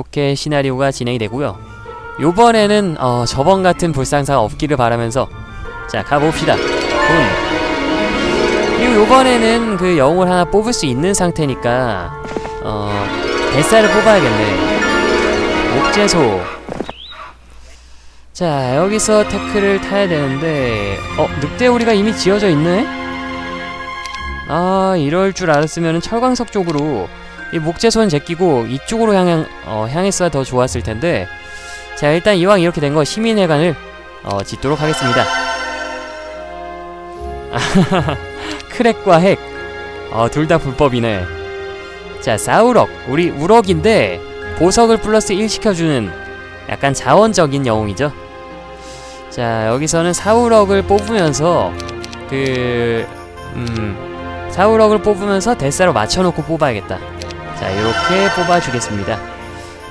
이렇게 시나리오가 진행이 되고요. 요번에는 어, 저번 같은 불상사가 없기를 바라면서 자 가봅시다. 돈. 그리고 요번에는 그 영웅을 하나 뽑을 수 있는 상태니까 어 뱃살을 뽑아야겠네. 목재소. 자 여기서 태클을 타야 되는데 어 늑대오리가 이미 지어져 있네? 아 이럴 줄 알았으면 철광석 쪽으로 이 목재소는 제끼고 이쪽으로 향, 어, 향했어야 더 좋았을 텐데 자 일단 이왕 이렇게 된 거 시민회관을 어, 짓도록 하겠습니다. 크랙과 핵. 어, 둘 다 불법이네. 자 사우럭. 우리 우럭인데 보석을 플러스 1 시켜주는 약간 자원적인 영웅이죠. 자 여기서는 사우럭을 뽑으면서 그... 음... 사우럭을 뽑으면서 데스로 맞춰놓고 뽑아야겠다 자 요렇게 뽑아주겠습니다.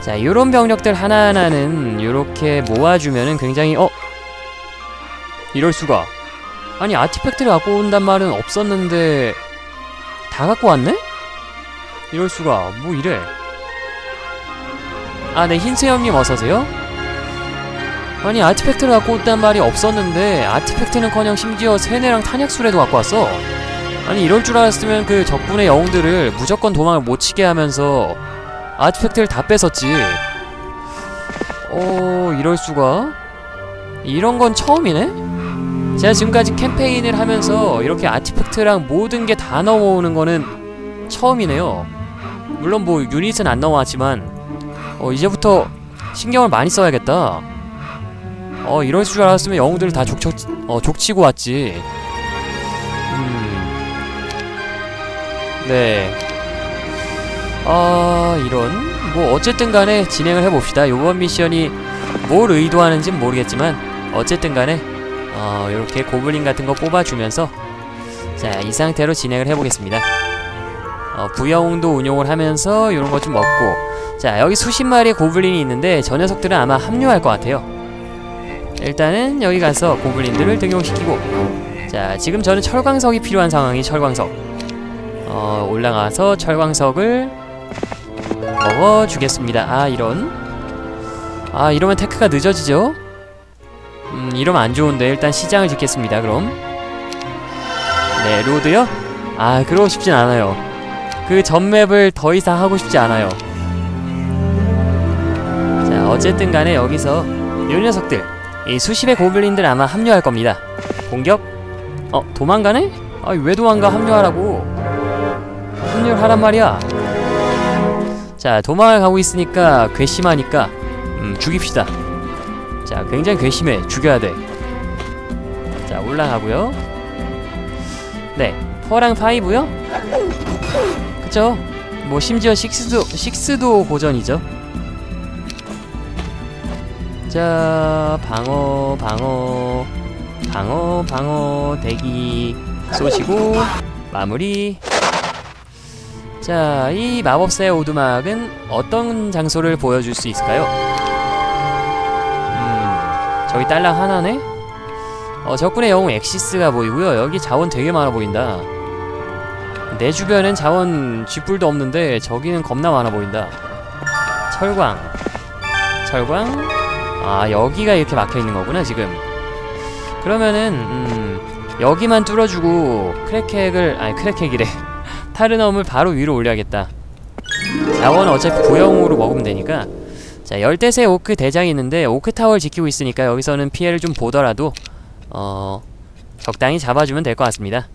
자 요런 병력들 하나하나는 요렇게 모아주면은 굉장히 어? 이럴 수가. 아니 아티팩트를 갖고 온단 말은 없었는데 다 갖고 왔네? 이럴 수가. 뭐 이래. 아네 흰수염님 어서오세요. 아니 아티팩트를 갖고 온단 말이 없었는데 아티팩트는커녕 심지어 세뇌랑 탄약수레도 갖고 왔어 아니 이럴 줄 알았으면 그 적군의 영웅들을 무조건 도망을 못 치게 하면서 아티팩트를 다 뺏었지. 어... 이럴 수가? 이런 건 처음이네? 제가 지금까지 캠페인을 하면서 이렇게 아티팩트랑 모든 게 다 넘어오는 거는 처음이네요. 물론 뭐 유닛은 안 넘어왔지만 어 이제부터 신경을 많이 써야겠다. 어 이럴 줄 알았으면 영웅들을 다 족쳐, 어, 족치고 왔지 네. 아, 이런. 뭐, 어쨌든 간에 진행을 해봅시다. 요번 미션이 뭘 의도하는진 모르겠지만, 어쨌든 간에, 어, 요렇게 고블린 같은 거 뽑아주면서, 자, 이 상태로 진행을 해보겠습니다. 어, 부영웅도 운용을 하면서 요런 거 좀 먹고, 자, 여기 수십 마리의 고블린이 있는데, 저 녀석들은 아마 합류할 것 같아요. 일단은 여기 가서 고블린들을 등용시키고, 자, 지금 저는 철광석이 필요한 상황이 철광석. 어, 올라가서 철광석을 먹어주겠습니다. 아, 이런. 아, 이러면 테크가 늦어지죠? 음, 이러면 안 좋은데 일단 시장을 짓겠습니다, 그럼. 네, 로드요? 아, 그러고 싶진 않아요. 그 전맵을 더 이상 하고 싶지 않아요. 자, 어쨌든 간에 여기서 이 녀석들, 이 수십의 고블린들 아마 합류할 겁니다. 공격? 어, 도망가네? 아, 왜 도망가? 합류하라고. 합류하란 말이야. 자 도망을 가고 있으니까 괘씸하니까 음 죽입시다. 자 굉장히 괘씸해. 죽여야 돼자 올라가고요. 네 퍼랑 파이브요? 그쵸? 뭐 심지어 식스도 식스도 고전이죠. 자 방어 방어 방어 방어 대기. 쏘시고 마무리 자, 이 마법사의 오두막은 어떤 장소를 보여줄 수 있을까요? 음, 저기 딸랑 하나네? 어, 적군의 영웅 엑시스가 보이고요. 여기 자원 되게 많아 보인다. 내 주변엔 자원 쥐뿔도 없는데 저기는 겁나 많아 보인다. 철광. 철광. 아, 여기가 이렇게 막혀있는 거구나, 지금. 그러면은, 음, 여기만 뚫어주고 크래케을 아니 크래케이래 타르넘을 바로 위로 올려야겠다. 자원은 어차피 구형으로 먹으면 되니까. 자 열대새 오크 대장이 있는데 오크 타워를 지키고 있으니까 여기서는 피해를 좀 보더라도 어 적당히 잡아주면 될 것 같습니다.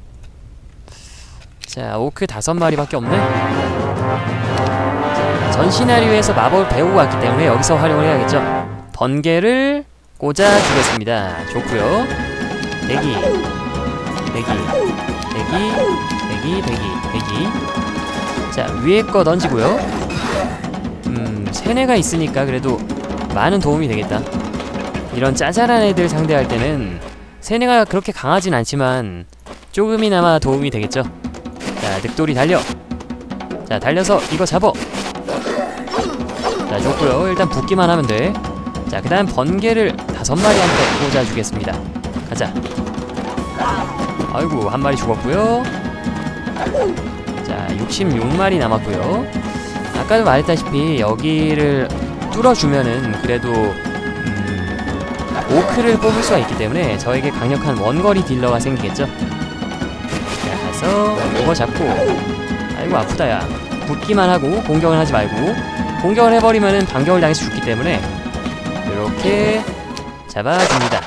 자 오크 다섯 마리밖에 없네. 자, 전 시나리오에서 마법을 배우고 왔기 때문에 여기서 활용을 해야겠죠. 번개를 꽂아주겠습니다. 좋구요. 대기 대기 대기 대기 대기 대기. 자 위에 거 던지고요. 음 세뇌가 있으니까 그래도 많은 도움이 되겠다. 이런 짜잘한 애들 상대할 때는 세뇌가 그렇게 강하진 않지만 조금이나마 도움이 되겠죠. 자 늑돌이 달려. 자 달려서 이거 잡어. 자 좋고요. 일단 붙기만 하면 돼자 그 다음 번개를 다섯 마리한테 꽂아주겠습니다. 가자. 아이고 한 마리 죽었고요 자 66마리 남았고요. 아까도 말했다시피 여기를 뚫어주면은 그래도 음, 오크를 뽑을 수가 있기 때문에 저에게 강력한 원거리 딜러가 생기겠죠? 자 가서 이거 잡고. 아이고 아프다 야. 붙기만 하고 공격을 하지 말고. 공격을 해버리면은 반격을 당해서 죽기 때문에 이렇게 잡아줍니다.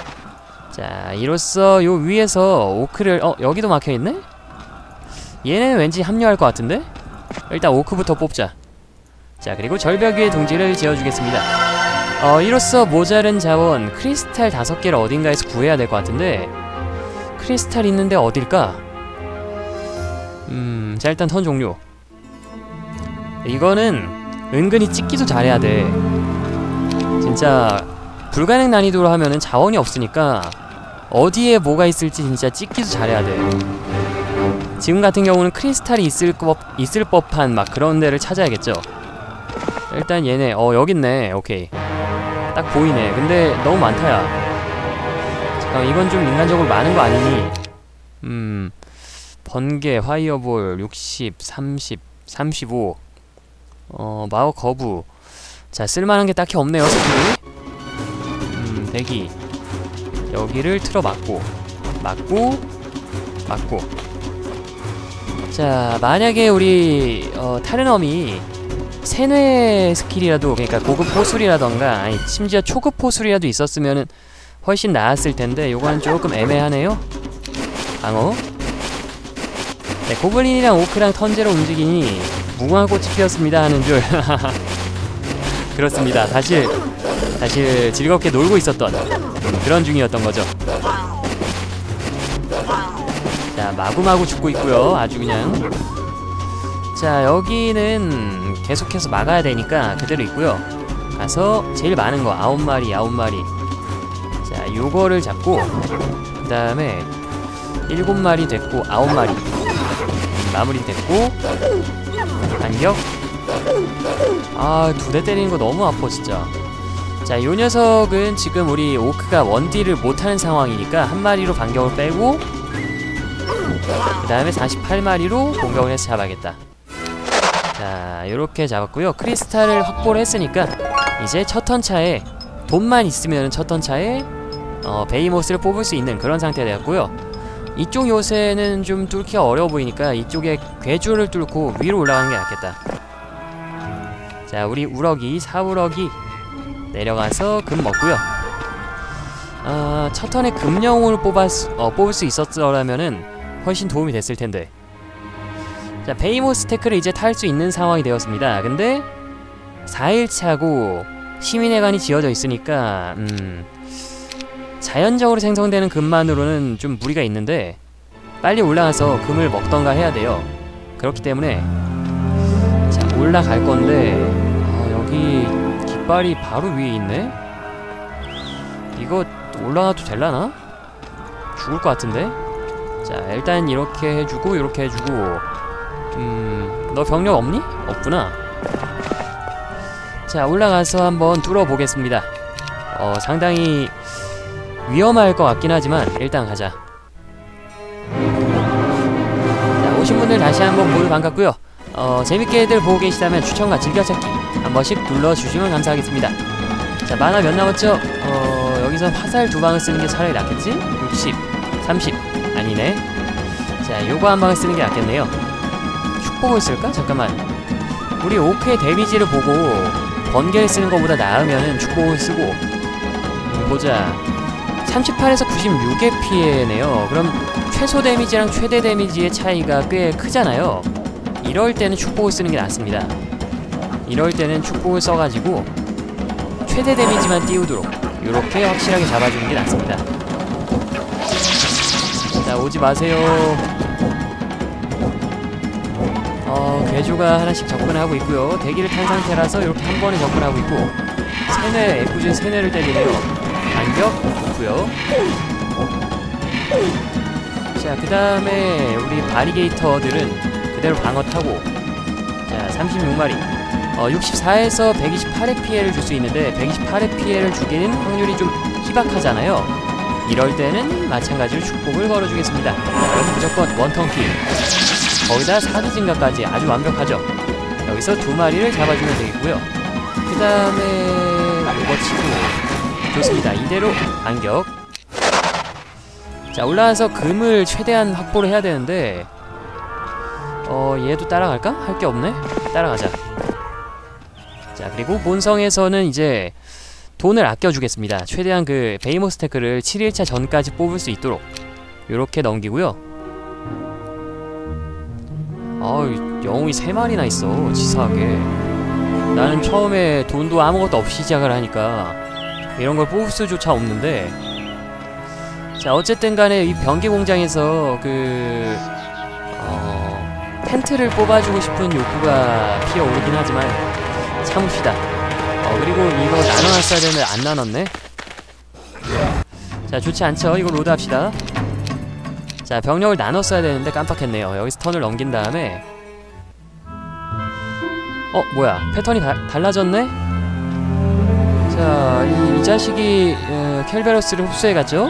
자 이로써 요 위에서 오크를 어 여기도 막혀있네? 얘는 왠지 합류할 것 같은데? 일단 오크부터 뽑자. 자 그리고 절벽 위에 둥지를 지어주겠습니다. 어 이로써 모자른 자원 크리스탈 다섯 개를 어딘가에서 구해야 될 것 같은데 크리스탈 있는데 어딜까? 음자 일단 턴 종료. 이거는 은근히 찍기도 잘해야 돼. 진짜 불가능 난이도로 하면은 자원이 없으니까 어디에 뭐가 있을지 진짜 찍기도 잘해야 돼 지금 같은 경우는 크리스탈이 있을 법 있을 법한 막 그런 데를 찾아야겠죠. 일단 얘네 어 여기 있네. 오케이. 딱 보이네. 근데 너무 많다 야. 잠깐 이건 좀 인간적으로 많은 거 아니니? 음. 번개, fireball 60, 30, 35. 어, 마법 거부. 자, 쓸만한 게 딱히 없네요, 스킬이. 음, 대기. 여기를 틀어 막고 막고 막고 자 만약에 우리 어, 타르넘이 쇠뇌 스킬이라도 그러니까 고급 포술이라던가 아니 심지어 초급 포술이라도 있었으면은 훨씬 나았을 텐데 요거는 조금 애매하네요. 방어. 네 고블린이랑 오크랑 턴제로 움직이니 무궁화 꽃이 피었습니다 하는 줄. 그렇습니다. 사실 사실 즐겁게 놀고 있었던 그런 중이었던 거죠 마구마구 죽고 있고요. 아주 그냥. 자 여기는 계속해서 막아야 되니까 그대로 있고요. 가서 제일 많은 거 아홉 마리 아홉 마리. 자 요거를 잡고 그 다음에 일곱 마리 됐고 아홉 마리. 마무리 됐고 반격. 아 두 대 때리는 거 너무 아파 진짜. 자 요 녀석은 지금 우리 오크가 원딜을 못하는 상황이니까 한 마리로 반격을 빼고 그 다음에 48마리로 공격을 해서 잡아야겠다. 자 요렇게 잡았고요. 크리스탈을 확보를 했으니까 이제 첫 턴차에 돈만 있으면 첫 턴차에 어, 베이모스를 뽑을 수 있는 그런 상태가 되었고요. 이쪽 요새는 좀 뚫기가 어려워 보이니까 이쪽에 괴주를 뚫고 위로 올라가는 게 낫겠다. 자 우리 우럭이 사우럭이 내려가서 금 먹고요. 아, 첫 턴에 금영웅을 뽑았, 어, 뽑을 수 있었더라면은 훨씬 도움이 됐을 텐데. 자 베이모스 tech를 이제 탈 수 있는 상황이 되었습니다. 근데 4일차고 시민회관이 지어져 있으니까 음 자연적으로 생성되는 금만으로는 좀 무리가 있는데 빨리 올라가서 금을 먹던가 해야 돼요. 그렇기 때문에 자 올라갈 건데 아, 여기 깃발이 바로 위에 있네? 이거 올라가도 될라나? 죽을 것 같은데 자 일단 이렇게 해주고 이렇게 해주고. 음 너 병력 없니? 없구나. 자 올라가서 한번 뚫어보겠습니다. 어 상당히 위험할 것 같긴 하지만 일단 가자. 자 오신 분들 다시 한번 모두 반갑고요. 어 재밌게들 보고 계시다면 추천과 즐겨찾기 한 번씩 눌러주시면 감사하겠습니다. 자 만화 몇 남았죠? 어 여기서 화살 두 방을 쓰는 게 차라리 낫겠지? 60, 30 아니네. 자 요거 한 방을 쓰는 게 낫겠네요. 축복을 쓸까? 잠깐만. 우리 오크의 데미지를 보고 번개를 쓰는 것보다 나으면은 축복을 쓰고. 음, 보자. 38에서 96의 피해네요. 그럼 최소 데미지랑 최대 데미지의 차이가 꽤 크잖아요. 이럴 때는 축복을 쓰는 게 낫습니다. 이럴 때는 축복을 써가지고 최대 데미지만 띄우도록 이렇게 확실하게 잡아주는 게 낫습니다. 자 오지 마세요. 어 괴조가 하나씩 접근하고 있고요. 대기를 탄 상태라서 이렇게 한 번에 접근하고 있고 세뇌 애꿎은 세뇌를 때리네요. 반격 좋고요. 자그 다음에 우리 바리게이터들은 그대로 방어 타고 자 36마리. 어 64에서 128의 피해를 줄 수 있는데 128의 피해를 주기는 확률이 좀 희박하잖아요. 이럴 때는 마찬가지로 축복을 걸어주겠습니다. 그럼 무조건 원턴킬 거기다 사기 증가까지 아주 완벽하죠. 여기서 두 마리를 잡아주면 되겠고요. 그 다음에 이거 치고 좋습니다. 이대로 반격. 자 올라와서 금을 최대한 확보를 해야 되는데 어 얘도 따라갈까? 할 게 없네? 따라가자. 자 그리고 본성에서는 이제 돈을 아껴주겠습니다. 최대한 그 베이모스 tech를 7일차 전까지 뽑을 수 있도록 요렇게 넘기고요. 아우 영웅이 3마리나 있어 치사하게. 나는 처음에 돈도 아무것도 없이 시작을 하니까 이런 걸 뽑을 수조차 없는데. 자 어쨌든 간에 이 병기 공장에서 그 어, 텐트를 뽑아주고 싶은 욕구가 피어오르긴 하지만 참읍시다 어 그리고 이거 나눠놨어야 되는데 안 나눴네. 자 좋지 않죠? 이거 로드합시다. 자 병력을 나눴어야 되는데 깜빡했네요. 여기서 턴을 넘긴 다음에. 어 뭐야? 패턴이 다, 달라졌네? 자 이 이 자식이 어, 켈베로스를 흡수해갔죠?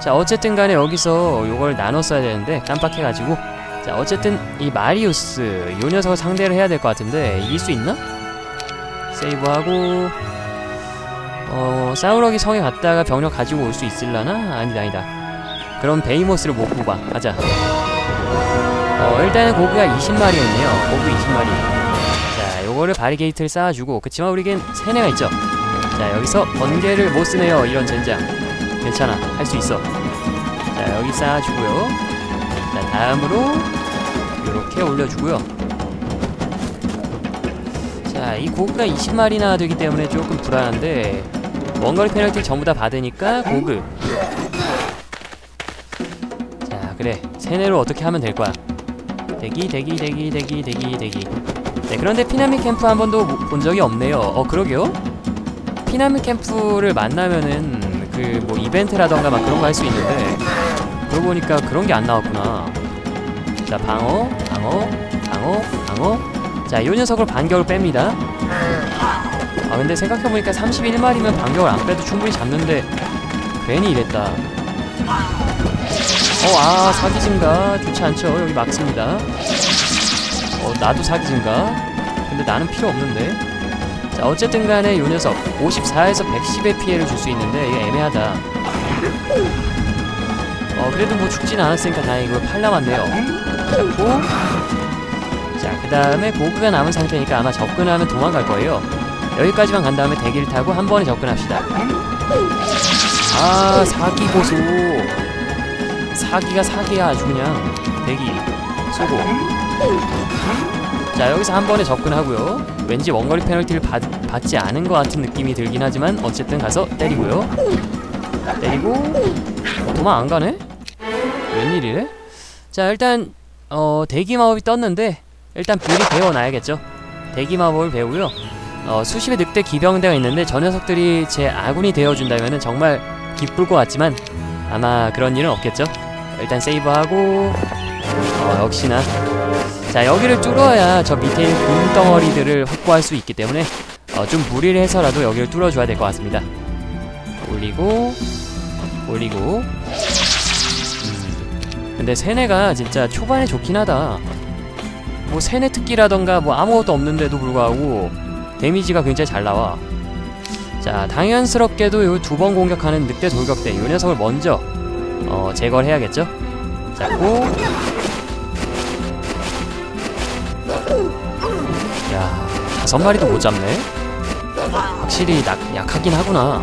자 어쨌든 간에 여기서 요걸 나눴어야 되는데 깜빡해가지고. 자 어쨌든 이 마리우스 요 녀석을 상대를 해야 될 것 같은데 이길 수 있나? 세이브하고 어 사우럭이 성에 갔다가 병력 가지고 올 수 있을라나? 아니다 아니다. 그럼 베이모스를 못 뽑아. 가자. 어 일단은 고그가 20마리였네요. 고그 20마리. 자 요거를 바리게이트를 쌓아주고 그치만 우리겐 쇠뇌가 있죠? 자 여기서 번개를 못 쓰네요 이런 젠장. 괜찮아. 할 수 있어. 자 여기 쌓아주고요. 자 다음으로 요렇게 올려주고요 자 이 고그가 20마리나 되기 때문에 조금 불안한데 원거리 페널티 전부 다 받으니까 고그 자 그래. 세네로 어떻게 하면 될 거야? 대기 대기 대기 대기 대기 대기. 네 그런데 피나미 캠프 한 번도 본 적이 없네요. 어 그러게요? 피나미 캠프를 만나면은 그 뭐 이벤트라던가 막 그런 거 할 수 있는데 그러고 보니까 그런 게 안 나왔구나. 자 방어 방어 방어 방어 자 이 녀석을 반격을 뺍니다. 아 근데 생각해보니까 31마리면 반격을 안 빼도 충분히 잡는데 괜히 이랬다. 어 아 사기 증가. 좋지 않죠. 여기 막습니다. 어 나도 사기 증가. 근데 나는 필요 없는데. 자 어쨌든 간에 요 녀석 54에서 110의 피해를 줄 수 있는데 이게 애매하다. 어 그래도 뭐 죽진 않았으니까 다행이고 팔 남았네요. 잡고 자 그 다음에 고그가 남은 상태니까 아마 접근하면 도망갈 거예요. 여기까지만 간 다음에 대기를 타고 한 번에 접근합시다. 아 사기 고소. 사기가 사기야 아주 그냥. 대기 쏘고. 자 여기서 한 번에 접근하고요. 왠지 원거리 페널티를 받, 받지 않은 것 같은 느낌이 들긴 하지만 어쨌든 가서 때리고요. 때리고. 어, 도망 안 가네? 웬일이래? 자 일단 어 대기 마법이 떴는데 일단 미리 배워놔야겠죠. 대기 마법을 배우고요. 어, 수십의 늑대 기병대가 있는데 저 녀석들이 제 아군이 되어준다면 정말 기쁠 것 같지만 아마 그런 일은 없겠죠. 일단 세이브하고 어, 역시나. 자 여기를 뚫어야 저 밑에 있는 금덩어리들을 확보할 수 있기 때문에 어, 좀 무리를 해서라도 여기를 뚫어줘야 될 것 같습니다. 올리고 올리고. 음. 근데 세네가 진짜 초반에 좋긴 하다 뭐 세네 특기라던가 뭐 아무것도 없는데도 불구하고 데미지가 굉장히 잘 나와. 자 당연스럽게도 요두번 공격하는 늑대 돌격대 요 녀석을 먼저 어, 제거를 해야겠죠? 잡고. 야 다섯 마리도 못 잡네. 확실히 낙, 약하긴 하구나.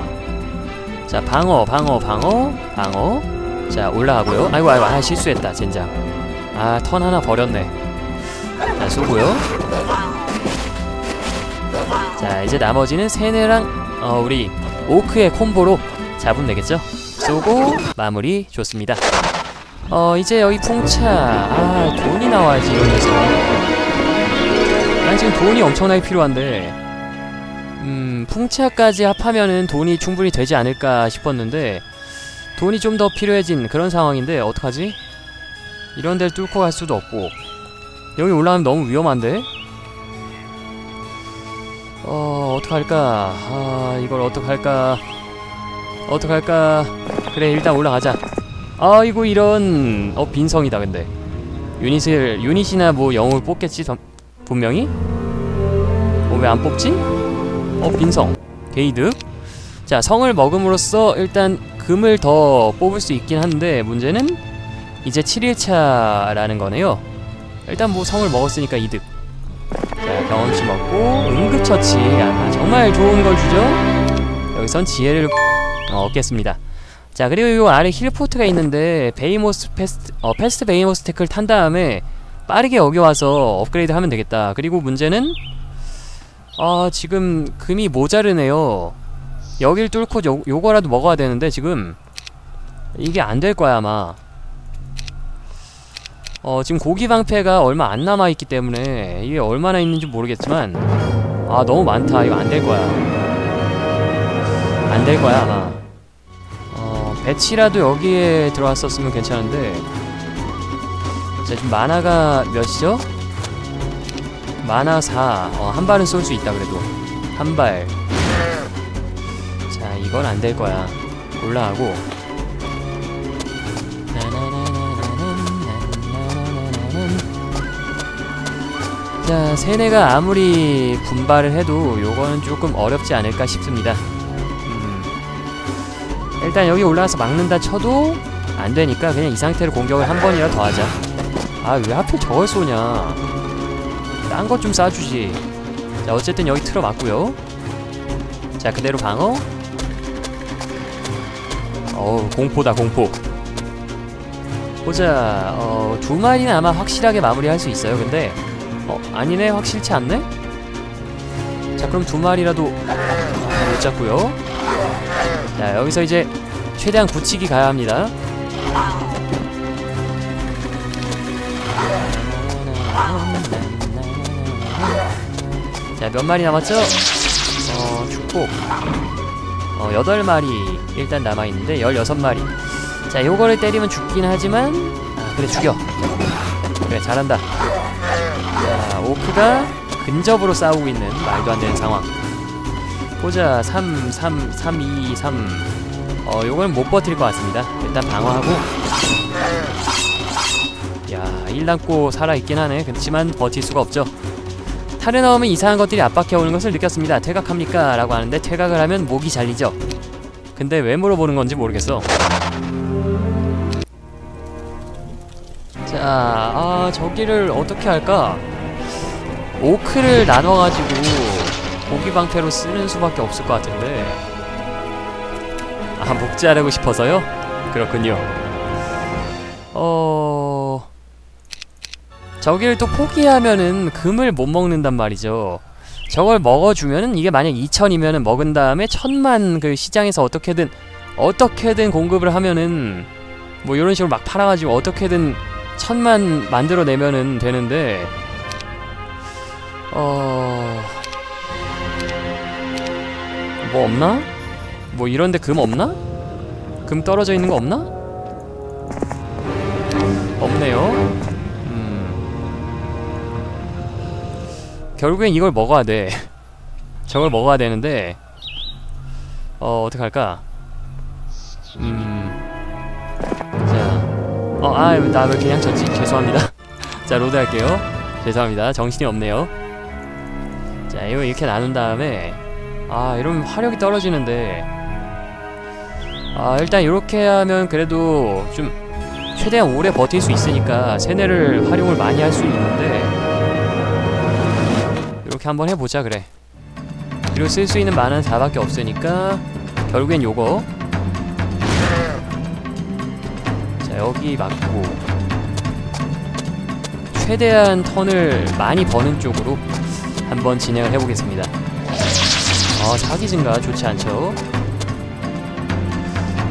자 방어 방어 방어 방어. 자 올라가고요. 아이고 아이고 아 실수했다 젠장. 아 턴 하나 버렸네 자 쏘고요. 자 이제 나머지는 세네랑 어, 우리 오크의 콤보로 잡으면 되겠죠? 쏘고 마무리 좋습니다. 어 이제 여기 풍차. 아 돈이 나와야지 녀석 난 지금 돈이 엄청나게 필요한데 음 풍차까지 합하면은 돈이 충분히 되지 않을까 싶었는데 돈이 좀 더 필요해진 그런 상황인데 어떡하지? 이런 데를 뚫고 갈 수도 없고 여기 올라가면 너무 위험한데? 어 어떡할까? 아 이걸 어떡할까? 어떡할까? 그래 일단 올라가자. 아이고 이런. 어 빈성이다 근데. 유닛을 유닛이나 뭐 영웅을 뽑겠지 덤, 분명히? 어, 왜 안 뽑지? 어 빈성. 게이득 자 성을 먹음으로써 일단 금을 더 뽑을 수 있긴 한데 문제는 이제 7일차라는 거네요 일단 뭐 성을 먹었으니까 이득. 자 경험치 먹고 응급처치. 아, 정말 좋은 걸 주죠? 여기선 지혜를 어, 얻겠습니다. 자 그리고 요 아래 hill fort가 있는데 베이모스 fast 어 fast 베이모스 tech를 탄 다음에 빠르게 여기 와서 업그레이드 하면 되겠다. 그리고 문제는 아 지금 금이 모자르네요. 여길 뚫고 요, 요거라도 먹어야 되는데 지금 이게 안 될 거야 아마 어 지금 고기 방패가 얼마 안 남아있기 때문에 이게 얼마나 있는지 모르겠지만 아 너무 많다 이거 안 될 거야 안 될 거야 아마 어 배치라도 여기에 들어왔었으면 괜찮은데 자 지금 마나가 몇이죠? 마나 4. 어, 한 발은 쏠 수 있다 그래도. 한 발. 자, 이건 안 될 거야. 올라가고. 자, 세네가 아무리 분발을 해도 요거는 조금 어렵지 않을까 싶습니다. 음. 일단 여기 올라가서 막는다 쳐도 안 되니까 그냥 이 상태로 공격을 한 번이라 더 하자. 아, 왜 하필 저걸 쏘냐. 딴 것 좀 쏴주지 자 어쨌든 여기 틀어 맞고요 자 그대로 방어 어우 공포다 공포 보자 어 두 마리는 아마 확실하게 마무리할 수 있어요 근데 어 아니네 확실치 않네 자 그럼 두 마리라도 못 잡고요 자 여기서 이제 최대한 굳히기 가야 합니다 자, 몇 마리 남았죠? 어, 축복. 어, 8마리 일단 남아있는데 16마리. 자, 요거를 때리면 죽긴 하지만 아, 그래 죽여. 그래 잘한다. 자, 오크가 근접으로 싸우고 있는 말도 안 되는 상황. 보자. 3 3 3 2 3. 어, 요거는 못 버틸 것 같습니다. 일단 방어하고 야, 일 남고 살아있긴 하네. 그렇지만 버틸 수가 없죠. 탈에 나오면 이상한 것들이 압박해오는 것을 느꼈습니다. 퇴각합니까? 라고 하는데 퇴각을 하면 목이 잘리죠. 근데 왜 물어보는 건지 모르겠어. 자, 아 저기를 어떻게 할까? 오크를 나눠가지고 고기 방패로 쓰는 수밖에 없을 것 같은데 아 목자르고 싶어서요? 그렇군요. 어... 저기를 또 포기하면은 금을 못 먹는단 말이죠. 저걸 먹어주면은 이게 만약 2천이면은 먹은 다음에 천만 그 시장에서 어떻게든 어떻게든 공급을 하면은 뭐 이런 식으로 막 팔아가지고 어떻게든 천만 만들어내면은 되는데 어... 뭐 없나? 뭐 이런데 금 없나? 금 떨어져 있는 거 없나? 없네요. 음. 결국엔 이걸 먹어야 돼. 저걸 먹어야 되는데 어 어떡할까? 음. 자. 어, 아, 나 왜 그냥 쳤지? 죄송합니다. 자, load 할게요. 죄송합니다. 정신이 없네요. 자, 이거 이렇게 나눈 다음에 아, 이러면 화력이 떨어지는데. 아, 일단 이렇게 하면 그래도 좀 최대한 오래 버틸 수 있으니까 세뇌를 활용을 많이 할 수 있는데. 이렇게 한번 해보자 그래. 그리고 쓸 수 있는 만화는 4밖에 없으니까 결국엔 요거. 자 여기 맞고. 최대한 턴을 많이 버는 쪽으로 한번 진행을 해보겠습니다. 어 사기 증가 좋지 않죠?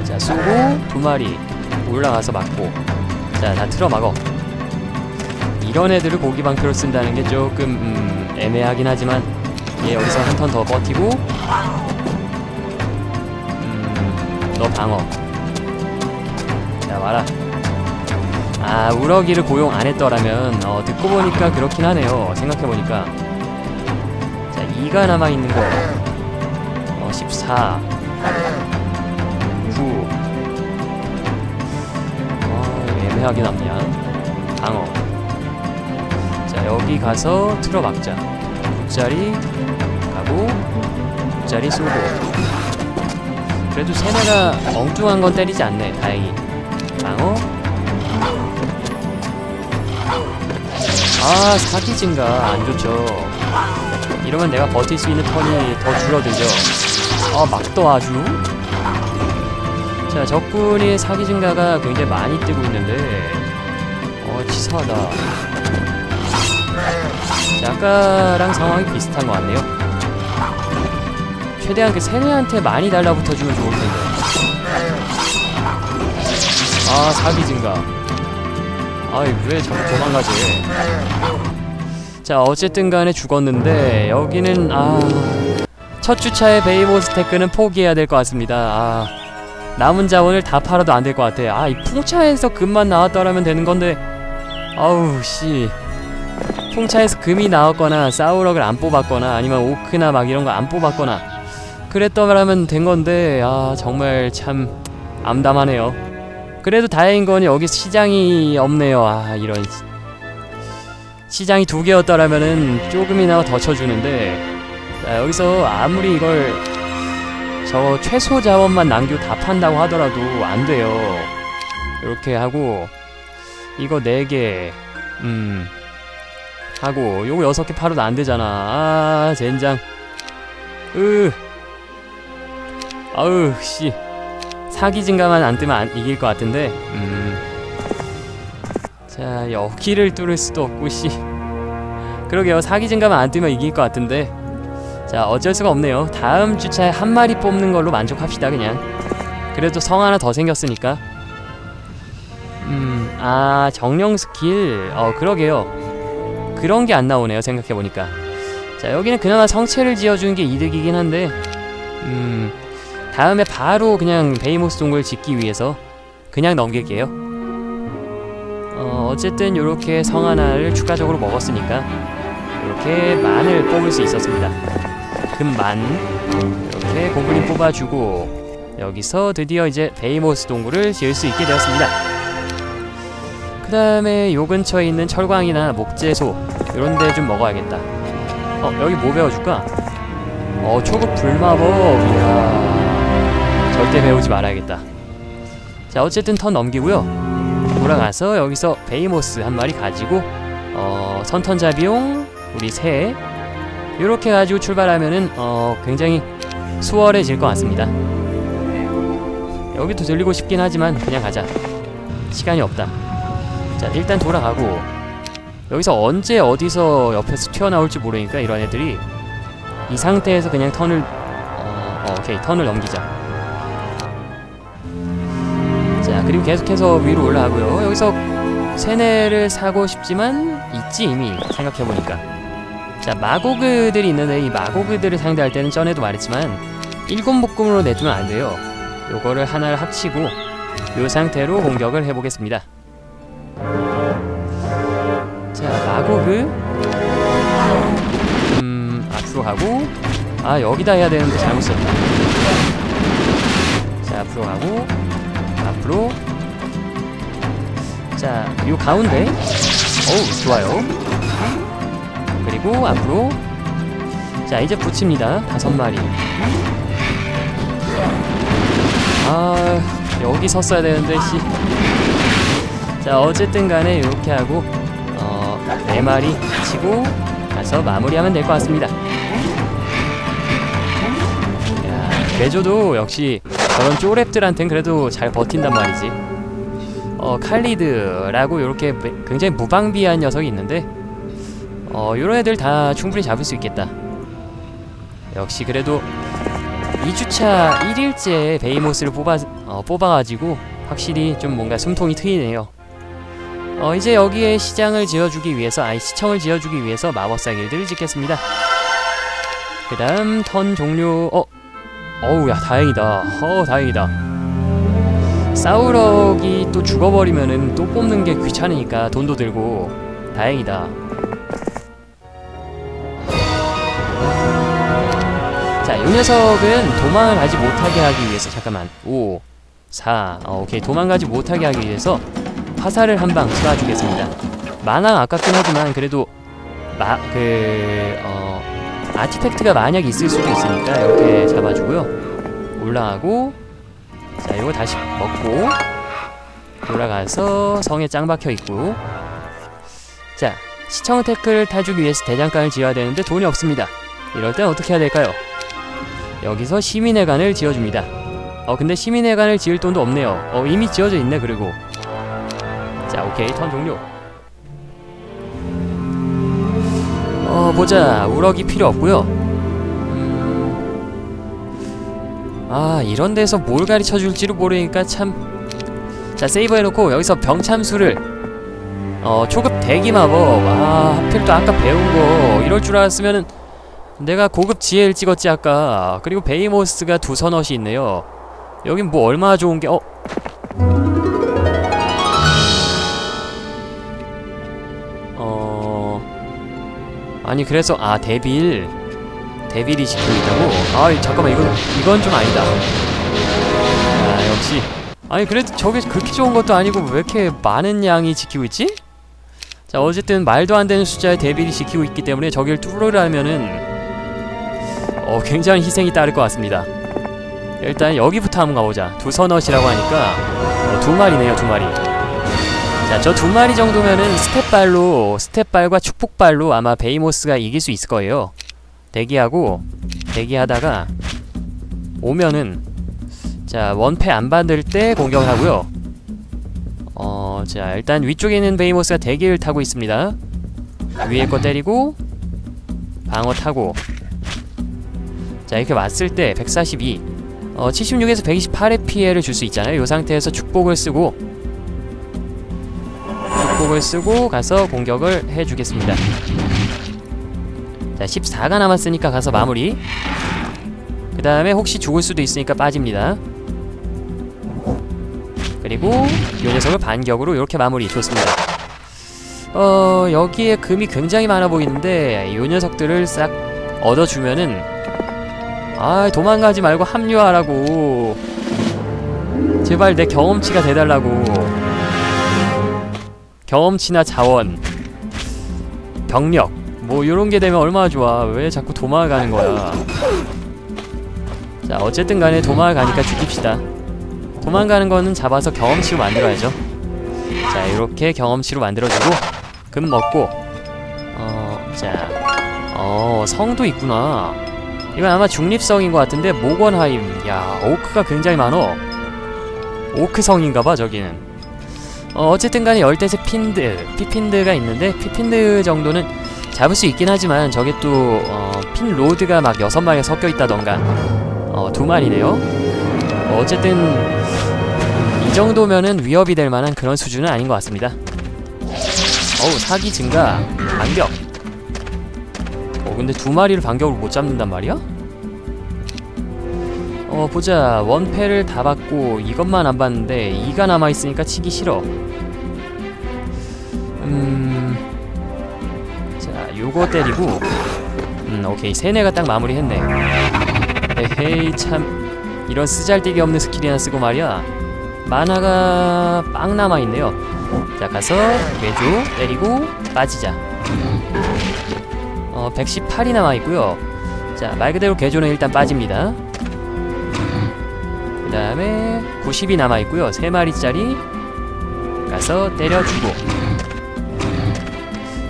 자 쏘고 두 마리 올라가서 맞고. 자 다 틀어 막어. 이런 애들을 고기 방패로 쓴다는 게 조금 음, 애매하긴 하지만 얘 여기서 한 턴 더 버티고 음 너 방어. 자 와라. 아 우럭이를 고용 안 했더라면 어, 듣고 보니까 그렇긴 하네요. 생각해보니까. 자 2가 남아있는 거 어, 14 9 어, 애매하게 남냐. 방어. 자 여기 가서 틀어박자. 굿자리 가고 굿자리 쏘고. 그래도 세네가 엉뚱한 건 때리지 않네. 다행히. 방어. 아 사기 증가. 안 좋죠 이러면 내가 버틸 수 있는 턴이 더 줄어들죠. 아 막더 아주. 자 적군이 사기 증가가 굉장히 많이 뜨고 있는데. 어 치사하다. 자 아까랑 상황이 비슷한 것 같네요. 최대한 그 쇠뇌한테 많이 달라붙어주면 좋을 텐데. 아 사기 증가. 아이 왜 자꾸 도망가지 자 어쨌든 간에 죽었는데 여기는 아 첫 주차의 베이모스 tech는 포기해야 될 것 같습니다. 아 남은 자원을 다 팔아도 안 될 것 같아. 아이 풍차에서 금만 나왔더라면 되는 건데. 아우 씨. 풍차에서 금이 나왔거나 사우럭을 안 뽑았거나 아니면 오크나 막 이런 거 안 뽑았거나 그랬더라면 된 건데 아 정말 참 암담하네요. 그래도 다행인 건 여기 시장이 없네요. 아 이런 시장이 두 개였더라면은 조금이나마 더 쳐주는데 자, 여기서 아무리 이걸 저 최소 자원만 남기고 다 판다고 하더라도 안 돼요. 이렇게 하고 이거 4개 음 하고 요거 6개 팔아도 안 되잖아. 아 젠장. 으 아으 씨. 사기 증가만 안 뜨면 안, 이길 것 같은데 음. 자 여기를 뚫을 수도 없고 씨. 그러게요. 사기 증가만 안 뜨면 이길 것 같은데. 자 어쩔 수가 없네요. 다음 주차에 한 마리 뽑는 걸로 만족합시다 그냥. 그래도 성 하나 더 생겼으니까. 음 아 정령 스킬. 어 그러게요. 그런 게 안 나오네요 생각해보니까. 자 여기는 그나마 성채를 지어주는 게 이득이긴 한데 음 다음에 바로 그냥 behemoth 동굴 짓기 위해서 그냥 넘길게요 어, 어쨌든 이렇게 성 하나를 추가적으로 먹었으니까 이렇게 만을 뽑을 수 있었습니다. 금만 이렇게 고블린 뽑아주고 여기서 드디어 이제 behemoth 동굴을 지을 수 있게 되었습니다. 그 다음에 요 근처에 있는 철광이나 목재소 이런 데 좀 먹어야겠다. 어 여기 뭐 배워줄까? 어 초급 불마법 이야. 절대 배우지 말아야겠다. 자 어쨌든 턴 넘기고요 돌아가서 여기서 behemoth 한 마리 가지고 어 선턴자비용 우리 새. 이렇게 가지고 출발하면은 어 굉장히 수월해질 것 같습니다. 여기도 들리고 싶긴 하지만 그냥 가자. 시간이 없다. 자 일단 돌아가고 여기서 언제 어디서 옆에서 튀어나올지 모르니까 이런 애들이 이 상태에서 그냥 턴을 어, 어, 오케이. 턴을 넘기자 계속해서 위로 올라가고요. 여기서 세네를 사고 싶지만 있지 이미 생각해보니까. 자 마고그들이 있는데 이 마고그들을 상대할 때는 전에도 말했지만 일곱 묶음으로 내주면 안 돼요. 요거를 하나를 합치고 요 상태로 공격을 해보겠습니다. 자 마고그. 음 앞으로 가고. 아 여기다 해야 되는데 잘못 썼다 자 앞으로 가고. 앞으로 자 요 가운데. 어우 좋아요. 그리고 앞으로. 자 이제 붙입니다. 다섯 마리. 아 여기 섰어야 되는데 씨 자 어쨌든 간에 이렇게 하고 어 네 마리 치고 가서 마무리하면 될 것 같습니다. 야 개조도 역시 저런 쪼랩들한텐 그래도 잘 버틴단 말이지 어 칼리드라고 이렇게 굉장히 무방비한 녀석이 있는데 어 요런 애들 다 충분히 잡을 수 있겠다. 역시 그래도 2주차 1일째 behemoth를 뽑아, 어, 뽑아가지고 확실히 좀 뭔가 숨통이 트이네요. 어 이제 여기에 시장을 지어주기 위해서 아니 시청을 지어주기 위해서 마법사 길드를 짓겠습니다. 그 다음 턴 종료 어? 어우 야 다행이다. 어 다행이다 사우럭이 또 죽어버리면은 또 뽑는 게 귀찮으니까 돈도 들고. 다행이다. 자, 이 녀석은 도망을 가지 못하게 하기 위해서 잠깐만. 5 4 어, 오케이. 도망가지 못하게 하기 위해서 화살을 한 방 쏴주겠습니다. 만화 아깝긴 하지만 그래도 마, 그, 어, 아티팩트가 만약 있을 수도 있으니까 이렇게 잡아주고요. 올라가고, 자, 이거 다시 먹고, 올라가서 성에 짱 박혀 있고, 자, 시청 태클을 타주기 위해서 대장간을 지어야 되는데 돈이 없습니다. 이럴 땐 어떻게 해야 될까요? 여기서 시민회관을 지어줍니다. 어, 근데 시민회관을 지을 돈도 없네요. 어, 이미 지어져 있네, 그리고. 자, 오케이, 턴 종료. 어 보자 우럭이 필요 없고요 아 이런 데서 뭘 가르쳐 줄지를 모르니까 참 자 세이브 해놓고 여기서 병참수를. 어 초급 대기 마법. 아 하필 또 아까 배운 거. 이럴 줄 알았으면은 내가 고급 지혜를 찍었지 아까. 그리고 behemoth가 두서넛이 있네요. 여긴 뭐 얼마나 좋은 게 어? 어... 아니 그래서 아 데빌 데빌이 지키고 있다고? 아 잠깐만 이건 이건 좀 아니다 아 역시 아니 그래도 저게 그렇게 좋은 것도 아니고 왜 이렇게 많은 양이 지키고 있지? 자 어쨌든 말도 안 되는 숫자의 데빌이 지키고 있기 때문에 저길 뚫으려면은 어 굉장히 희생이 따를 것 같습니다 일단 여기부터 한번 가보자 두서넛이라고 하니까 어, 두 마리네요 두 마리 자, 저 두 마리 정도면은 stat발로, stat발과 축복발로 아마 behemoth가 이길 수 있을 거예요. 대기하고, 대기하다가, 오면은, 자, 원패 안 받을 때 공격을 하고요. 어, 자, 일단 위쪽에 있는 behemoth가 대기를 타고 있습니다. 위에 거 때리고, 방어 타고. 자, 이렇게 왔을 때, 142. 어, 76에서 128의 피해를 줄 수 있잖아요. 이 상태에서 축복을 쓰고, 축복을 쓰고 가서 공격을 해주겠습니다 자 14가 남았으니까 가서 마무리. 그 다음에 혹시 죽을 수도 있으니까 빠집니다. 그리고 이 녀석을 반격으로 이렇게 마무리. 좋습니다. 어 여기에 금이 굉장히 많아 보이는데 이 녀석들을 싹 얻어주면은 아 도망가지 말고 합류하라고. 제발 내 경험치가 돼달라고. 경험치나 자원 병력 뭐 요런 게 되면 얼마나 좋아. 왜 자꾸 도망을 가는 거야? 자 어쨌든 간에 도망을 가니까 죽입시다. 도망가는 거는 잡아서 경험치로 만들어야죠. 자 이렇게 경험치로 만들어주고 금 먹고 어자 어 성도 있구나. 이건 아마 중립성인 것 같은데 모건하임. 야 오크가 굉장히 많어. 오크성인가봐 저기는. 어, 어쨌든 간에 열댓의 fiend, pit fiend가 있는데 pit fiend 정도는 잡을 수 있긴 하지만 저게 또 어, pit lord가 막 여섯 마리가 섞여 있다던가 어, 두 마리네요. 어, 어쨌든 이 정도면은 위협이 될 만한 그런 수준은 아닌 것 같습니다. 어우 사기 증가 반격. 어 근데 두 마리를 반격으로 못 잡는단 말이야? 어 보자 원패를 다 받고 이것만 안 받는데 2가 남아있으니까 치기 싫어 요거 때리고 음 오케이. 세네가 딱 마무리했네 에헤이 참. 이런 쓰잘데기 없는 스킬이나 쓰고 말이야. 만화가 빵 남아있네요. 자 가서 외주 때리고 빠지자. 어 118이 남아있고요. 자 말 그대로 개조는 일단 빠집니다. 그 다음에 90이 남아있고요. 3마리짜리 가서 때려주고.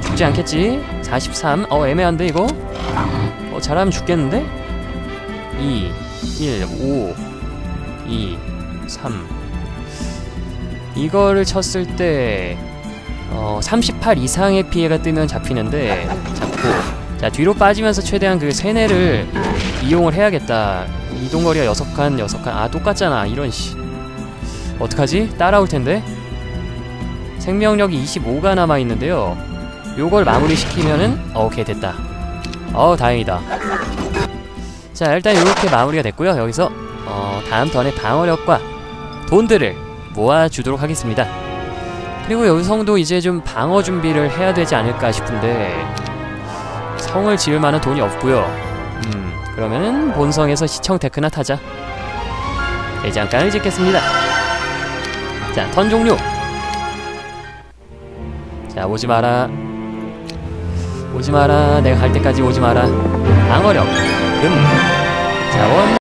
죽지 않겠지 43 어 애매한데 이거? 어 잘하면 죽겠는데? 2 1 5 2 3 이거를 쳤을 때 어, 38 이상의 피해가 뜨면 잡히는데 잡고. 자 뒤로 빠지면서 최대한 그 세뇌를 이용을 해야겠다. 이동거리가 6칸 6칸 아 똑같잖아. 이런 씨. 어떡하지? 따라올 텐데? 생명력이 25가 남아있는데요 요걸 마무리 시키면은 어, 오케이 됐다. 어 다행이다. 자 일단 이렇게 마무리가 됐고요. 여기서 어, 다음 턴에 방어력과 돈들을 모아주도록 하겠습니다. 그리고 여성도 이제 좀 방어 준비를 해야 되지 않을까 싶은데 성을 지을 만한 돈이 없고요. 음 그러면은 본성에서 시청 테크나 타자. 대장간을 짓겠습니다. 자 턴 종료. 자 오지 마라 오지 마라. 내가 갈 때까지 오지 마라. 방어력 금 자원